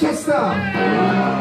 Manchester.